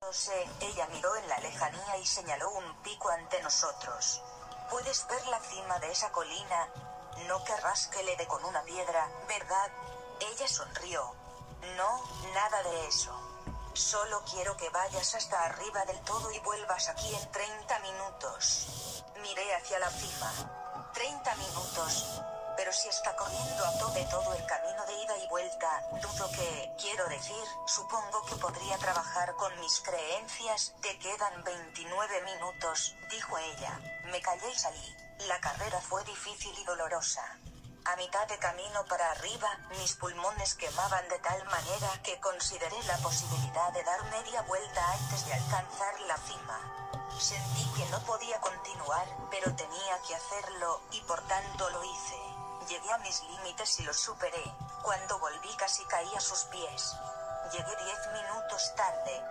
No sé, ella miró en la lejanía y señaló un pico ante nosotros. ¿Puedes ver la cima de esa colina? No querrás que le dé con una piedra, ¿verdad? Ella sonrió. No, nada de eso. Solo quiero que vayas hasta arriba del todo y vuelvas aquí en 30 minutos. Miré hacia la cima. 30 minutos. Pero si está corriendo a tope todo el camino de vuelta, dudo que, quiero decir, supongo que podría trabajar con mis creencias, te quedan 29 minutos, dijo ella. Me callé y salí. La carrera fue difícil y dolorosa. A mitad de camino para arriba, mis pulmones quemaban de tal manera que consideré la posibilidad de dar media vuelta antes de alcanzar la cima. Sentí que no podía continuar, pero tenía que hacerlo, y por tanto lo hice. Llegué a mis límites y los superé. Cuando volví casi caí a sus pies. Llegué diez minutos tarde.